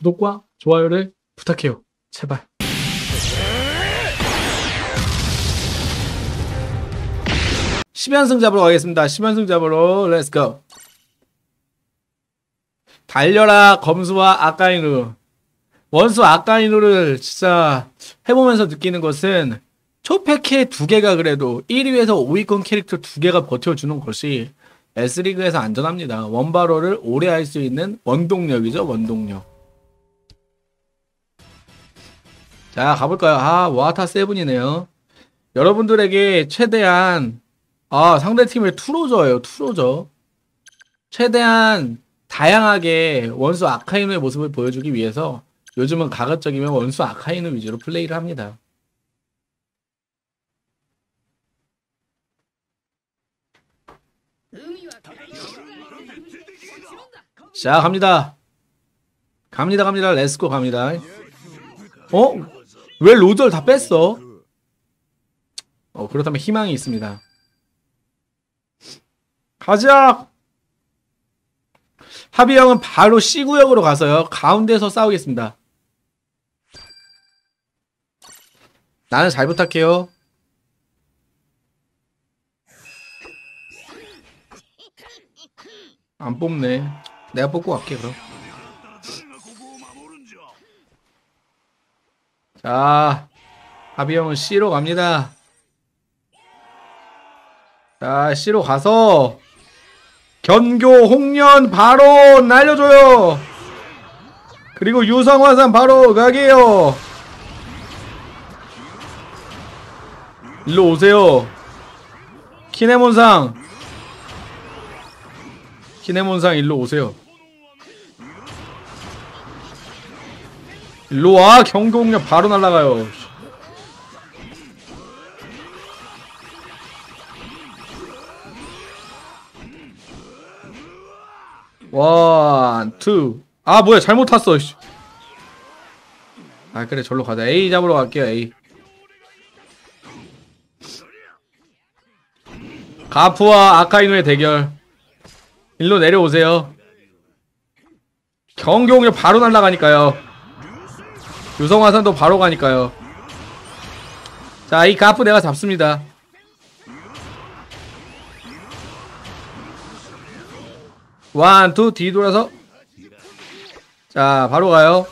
구독과 좋아요를 부탁해요. 제발. 십연승 잡으러 가겠습니다. 십연승 잡으러 let's go. 달려라 검수와 아까이누. 원수 아까이누를 진짜 해보면서 느끼는 것은 초페캐 두 개가 그래도 1위에서 5위권 캐릭터 두 개가 버텨주는 것이 S리그에서 안전합니다. 원바러를 오래 할 수 있는 원동력이죠, 원동력. 자, 가볼까요? 아, 와타 세븐이네요. 여러분들에게 최대한, 아, 상대팀을 투로저예요, 투로저. 최대한 다양하게 원수 아카이누의 모습을 보여주기 위해서 요즘은 가급적이면 원수 아카이누 위주로 플레이를 합니다. 자 갑니다 갑니다 갑니다 let's go 갑니다 어? 왜 로드를 다 뺐어? 어 그렇다면 희망이 있습니다. 가자! 하비 형은 바로 C구역으로 가서요. 가운데서 싸우겠습니다. 나는 잘 부탁해요. 안 뽑네. 내가 뽑고 갈게 그럼 자 하비 형은 C로 갑니다. 자 C로 가서 견교 홍련 바로 날려줘요. 그리고 유성화산 바로 가게요. 일로 오세요. 키네몬상. 키네몬상 일로 오세요 일로 와 경고공략 바로 날라가요 원, 투. 아, 뭐야, 잘못 탔어, 씨. 아, 그래, 절로 가자. A 잡으러 갈게요, A. 가프와 아카이누의 대결. 일로 내려오세요. 경기공격 바로 날라가니까요. 유성화산도 바로 가니까요. 자, 이 가프 내가 잡습니다. one, two, 뒤 돌아서. 자, 바로 가요.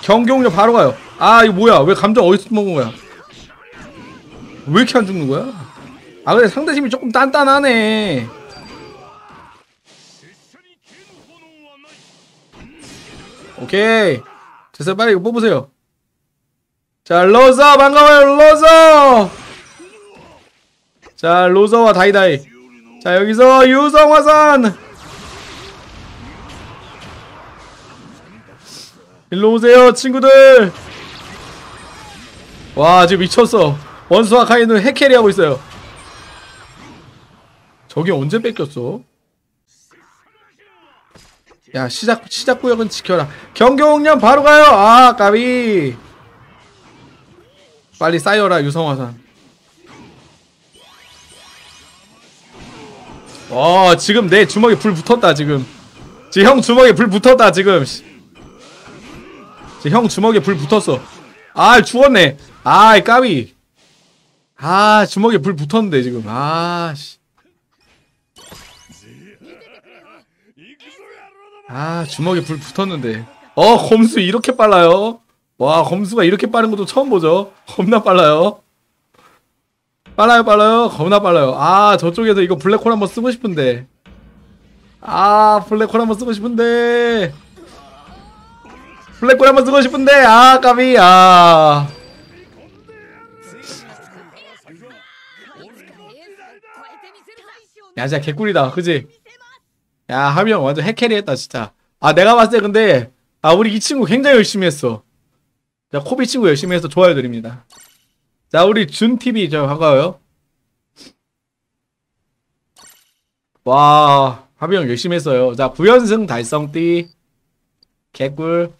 경경력 바로 가요. 아, 이거 뭐야? 왜 감정 어디서 먹은 거야? 왜 이렇게 안 죽는 거야? 아, 근데 상대팀이 조금 단단하네. 오케이. 됐어요. 빨리 이거 뽑으세요. 자, 로저 반가워요, 로저. 자, 로저와 다이다이. 자, 여기서 유성 화산. 일로 오세요, 친구들. 와, 지금 미쳤어. 원수와 카이는 핵캐리 하고 있어요. 저기 언제 뺏겼어? 야, 시작, 시작 구역은 지켜라. 경경련 바로 가요! 아, 까비. 빨리 쌓여라, 유성화산. 와, 지금 내 주먹에 불 붙었다, 지금. 지금 형 주먹에 불 붙었다, 지금. 지금 형 주먹에 불 붙었어. 아, 죽었네. 아, 까비. 아, 주먹에 불 붙었는데, 지금. 아, 씨. 아 주먹에 불 붙었는데. 어 검수 이렇게 빨라요? 와 검수가 이렇게 빠른 것도 처음 보죠? 겁나 빨라요. 빨라요 빨라요? 겁나 빨라요. 아 저쪽에서 이거 블랙홀 한번 쓰고 싶은데. 아 블랙홀 한번 쓰고 싶은데. 블랙홀 한번 쓰고 싶은데. 아 까비. 아. 야, 진짜 개꿀이다. 그지? 야, 하명 완전 핵캐리 했다, 진짜. 아, 내가 봤을 때 근데, 아, 우리 이 친구 굉장히 열심히 했어. 자, 코비 친구 열심히 해서 좋아요 드립니다. 자, 우리 준TV 저 반가워요. 와, 하명 열심히 했어요. 자, 9연승 달성띠. 개꿀.